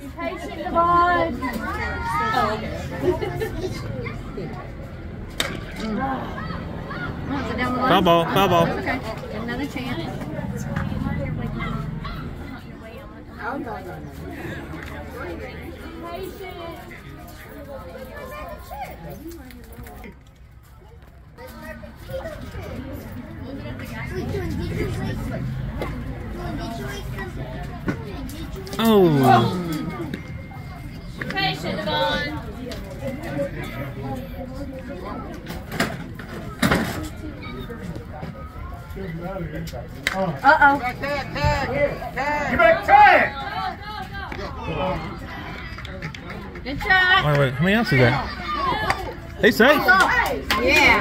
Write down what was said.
Be patient, Devon. Oh, okay. Foul ball, foul ball. Okay, another chance. Oh. Patient, Devon. Uh-oh. Get back, tag! Good shot. Wait, wait. How many ounces is that? Hey, safe. Yeah.